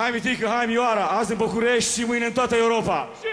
Hai, mitică, hai, Mioara, azi în București și mâine în toată Europa. Și